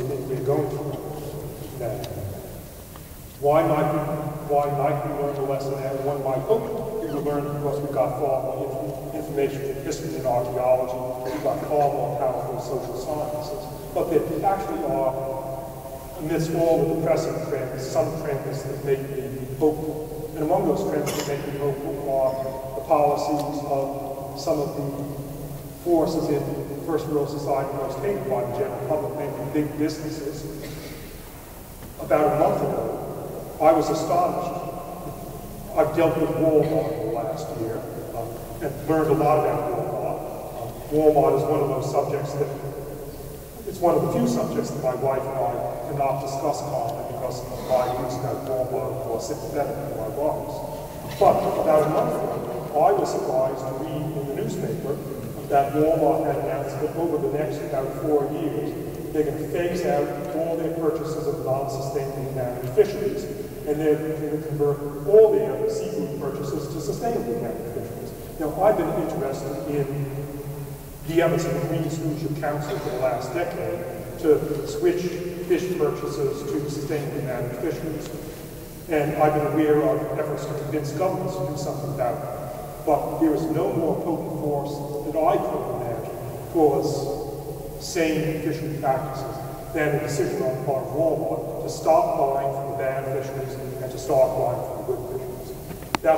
think we're going to now. Why might we, why might we learn the lesson and one might hope we will learn because we got far more inf- information in history and archaeology, we got far more powerful social sciences. But there actually are, amidst all the depressing trends, some trends that make me hopeful. And among those trends that make me hopeful are the policies of some of the forces in first world society most hated by the general public, namely big businesses. About a month ago, I was astonished. I've dealt with Walmart the last year um, and learned a lot about Walmart. Um, Walmart is one of those subjects that, it's one of the few subjects that my wife and I cannot discuss calmly because my views about Walmart are more sympathetic than my wife's. But about a month ago, I was surprised to read in the newspaper that Walmart had announced that over the next about four years, they're going to phase out all their purchases of non-sustainably managed fisheries, and they're going to convert all their seafood purchases to sustainably managed fisheries. Now, I've been interested in the efforts of the Marine Stewardship Council for the last decade to switch fish purchases to sustainably managed fisheries. And I've been aware of efforts to convince governments to do something about it. But there is no more potent force that I could imagine for sane fishing practices than a decision on the part of Walmart to stop buying from the banned fisheries and to start buying from the good.